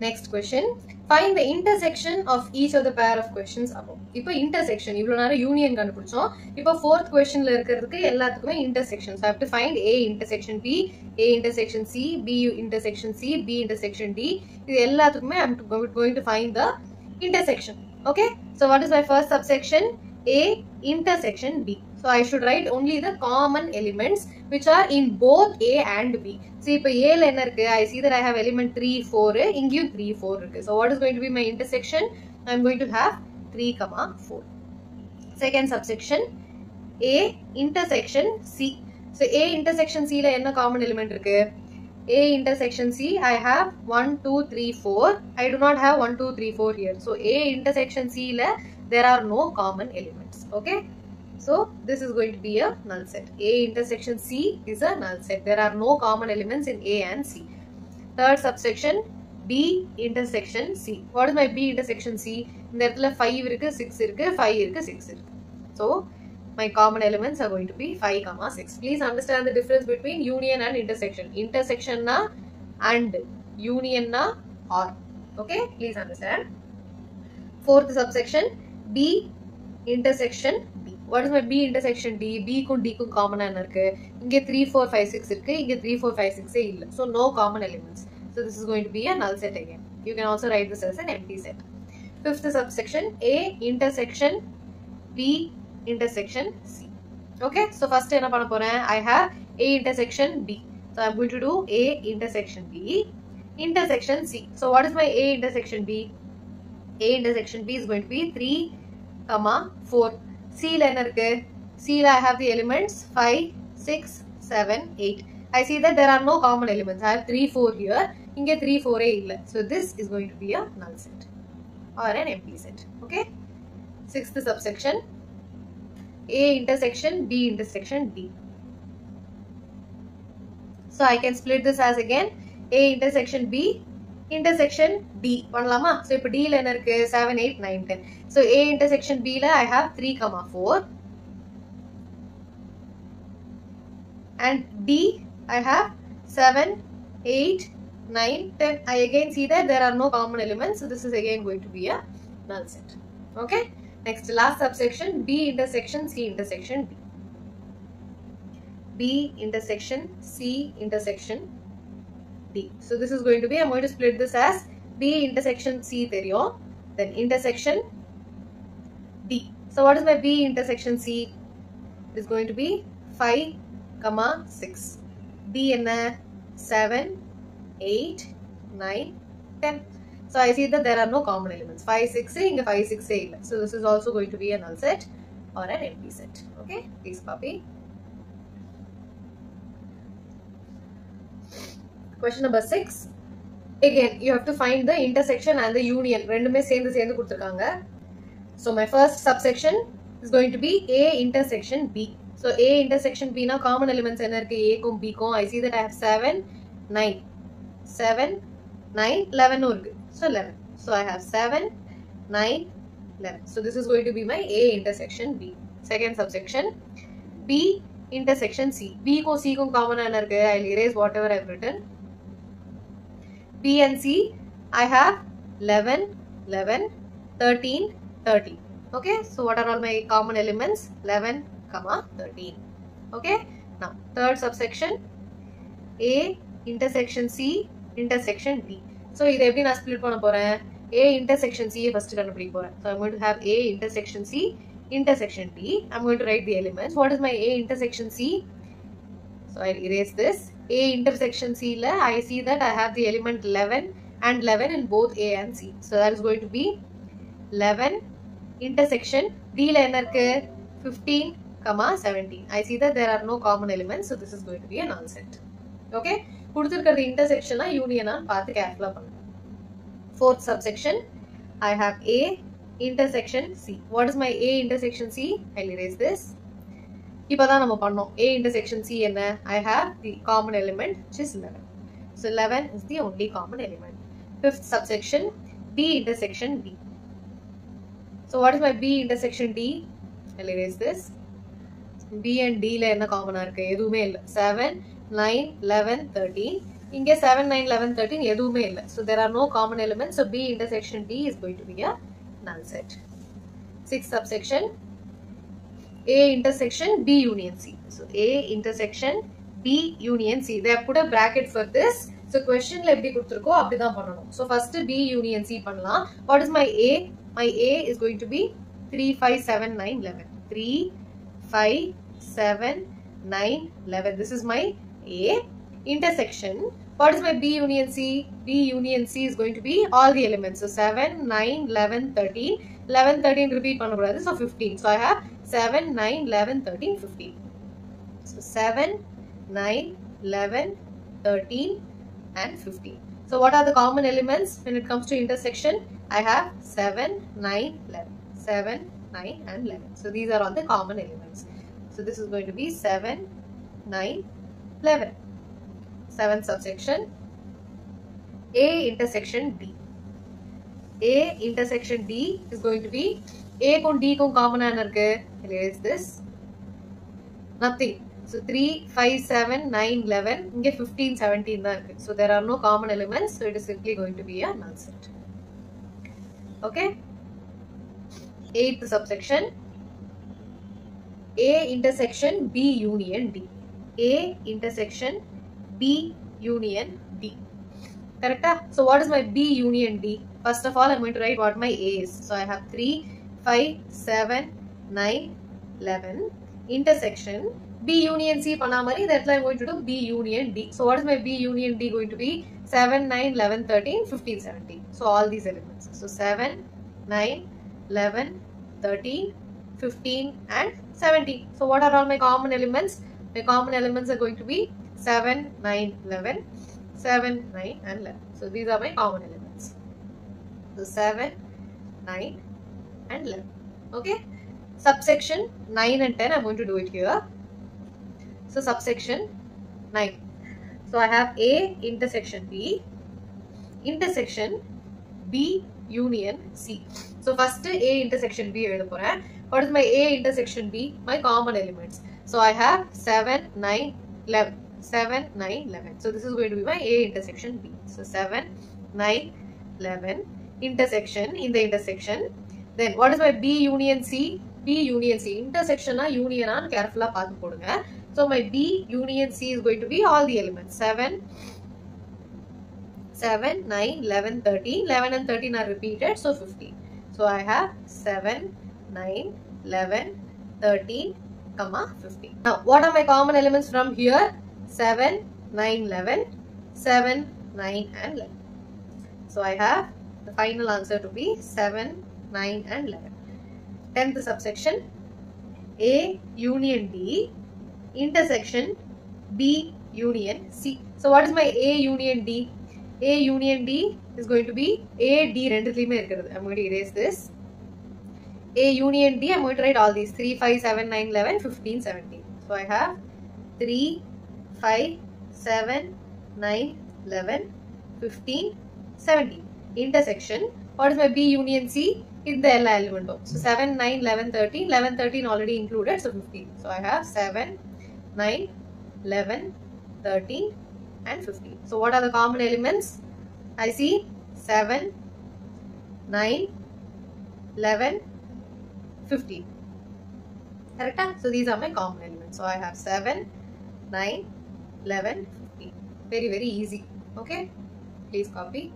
Next question find the intersection of each of the pair of questions அப்போ இப்போ intersection இவ்வளோ நேரம் union கண்டுபிடிச்சோம். இப்போ ஃபோர்த் கொஸ்டின்ல இருக்கிறதுக்கு எல்லாத்துக்குமே intersection so how to find A intersection B A intersection C B intersection C B intersection D இது எல்லாத்துக்குமே I'm going to find the intersection okay so what is my first subsection A intersection B so i should write only the common elements which are in both a and b so இப்போ a ல என்ன இருக்கு i see that i have element 3 4 இங்கேயும் 3 4 இருக்கு so what is going to be my intersection i'm going to have 3 comma 4 second subsection a intersection c so a intersection c ல என்ன common element இருக்கு A intersection C, I have 1, 2, 3, 4. I do not have 1, 2, 3, 4 here. So A intersection C, la, there are no common elements. Okay. So this is going to be a null set. A intersection C is a null set. There are no common elements in A and C. Third subsection B intersection C. What is my B intersection C? இந்த இடத்துல 5 இருக்கு 6 இருக்கு 5 இருக்கு 6 இருக்கு. So my common elements are going to be 5 comma 6 please understand the difference between union and intersection intersection na and union na or okay please understand fourth subsection b intersection what is my B intersection D பிக்கும் டிக்கும் காமனாக என்ன இருக்குது இங்கே three four five six இருக்குது இங்கே three four five சிக்ஸே இல்லை. So no common elements so this is going to be a null set again you can also write this as an empty set fifth subsection A intersection B intersection C okay so first என்ன பண்ண போகிறேன் I have A intersection B so I'm going to do A intersection B intersection C. So what is my A intersection B A intersection B is going to be 3, comma 4. C ல என்ன இருக்கு? C ல I have the elements 5, 6, 7, 8. I see that there are no common elements. I have 3, 4 here. இங்க 3, 4 ஏ இல்ல. So this is going to be a null set or an empty set. Okay. Sixth subsection A intersection B intersection D. So I can split this as again A intersection B intersection D. பண்ணலாமா? So இப்போ D ல என்ன இருக்கு? 7, 8, 9, 10. So A intersection B ல I have 3, comma 4. And D I have 7, 8, 9, 10. I again see that there are no common elements. So this is again going to be a null set. Okay. Next, last subsection B intersection C intersection D. B intersection C intersection D. So this is going to be, I'm going to split this as B intersection C தெரியும். Then intersection D. So what is my B intersection C? It is going to be 5, comma 6. D என்ன 7, 8, 9, 10. So I see that there are no common elements. 5, 6, inga 5, 6 illa. So this is also going to be a null set or an empty set. Okay, please copy. Question number 6. Again, you have to find the intersection and the union. ரெண்டுமே சேர்ந்து சேர்ந்து கொடுத்திருக்காங்க. So my first subsection is going to be A intersection B. So A intersection B na common elements என்ன இருக்கு A க்கும் B க்கும் I see that I have 7, 9. 7, 9, 11 இருக்கு. So 11. So I have 7, 9, 11. So this is going to be my A intersection B. Second subsection B intersection C. B க்கும் C க்கும் common என்ன இருக்கு? I'll erase whatever I've written. B and C, I have 11, 11, 13, 13. Okay, so what are all my common elements? 11, comma 13. Okay, now third subsection A intersection C intersection D. So இதை எப்படி நான் split பண்ண போறேன் A intersection C first கண்டுபிடிக்க போறேன். So I'm going to have A intersection C intersection D. I'm going to write the elements. What is my A intersection C? So I'll erase this. A intersection C la I see that I have the element 11 and 11 in both A and C. So that is going to be 11 intersection D la என்ன இருக்கு 15 comma 17. I see that there are no common elements. So this is going to be a null set. Okay. கொடுத்திருக்கிறது இன்டர்செக்ஷனா யூனியனா பார்த்து கேர்ஃபுல்லா பண்ணுங்க fourth subsection I have A intersection C. What is my A intersection C? I'll erase this. இப்போதான் நம்ம பண்ணோம். ஏ intersection C என்ன? I have the common element which is eleven so eleven is the only common element fifth subsection B intersection D so what is my B intersection D I'll erase this. B and Dல என்ன காமனா இருக்கு? எதுவுமே இல்லை. Seven nine eleven thirteen இங்கே seven nine eleven thirteen எதுவுமே இல்லை. So there are no common element so B intersection D is going to be a null set six subsection a intersection b union c so a intersection b union c they have put a bracket for this so questionல எப்படி கொடுத்திருக்கோ அப்படிதான் பண்ணணும் so first b union c பண்ணலாம் what is my a my a is going to be 3 5 7 9 11 3 5 7 9 11 this is my a intersection what is my b union c b union c is going to be all the elements so 7 9 11 13 11 13 repeat பண்ணக்கூடாது so 15 so i have 7 9 11 13 15 so 7 9 11 13 and 15 so what are the common elements when it comes to intersection? I have 7 9 11 7 9 and 11 so these are all the common elements. So this is going to be 7 9 11 seventh subsection. A intersection D. A intersection D is going to be A க்கும் D க்கும் common ஆன இருக்கு is this nothing so 3 5 7 9 11 இங்க 15 17 தான் இருக்கு so there are no common elements so it is simply going to be a null set okay eighth subsection A intersection B union D A intersection B union D. Correct? So what is my B union D? First of all, I'm going to write what my A is. So I have 3, 5, 7, 9, 11. Intersection. B union C panamari, that's why I'm going to do B union D. So what is my B union D going to be? 7, 9, 11, 13, 15, 17. So all these elements. So 7, 9, 11, 13, 15 and 17. So what are all my common elements? My common elements are going to be 7, 9, 11, 7, 9 and 11. So these are my common elements. So 7, 9 and 11. Okay. Subsection 9 and 10, I'm going to do it here. So subsection 9. So I have A intersection B, intersection B union C. So first A intersection B What is my A intersection B? My common elements. So I have 7, 9, 11. 7, 9, 11. So this is going to be my A intersection B. So 7, 9, 11 intersection in the intersection Then what is my B union C? B union C. Intersection na union ஆன்னு careful பார்த்து போடுங்க. So my B union C is going to be all the elements. 7, 7, 9, 11, 13. 11 and 13 are repeated. So 15. So I have 7, 9, 11, 13, comma 15. Now what are my common elements from here? 7, 9, 11, 7, 9 and 11. So I have the final answer to be 7, 9 and 11. 10th subsection A union B intersection B union C. So what is my A union D? A union D is going to be A D. Randomly, I'm going to erase this. A union D, I'm going to write all these 3, 5, 7, 9, 11, 15, 17. So I have 3, 5, 7, 9, 11, 15, 17. Intersection. What is my B union C? it the L element. So 7, 9, 11, 13, 11, 13 already included, so 15. So I have 7, 9, 11, 13 and 15. So what are the common elements? I see 7, 9, 11, 15. Correct? Ah? So these are my common elements. So I have 7, 9, 11, 15. Very, very easy. Okay? Please copy.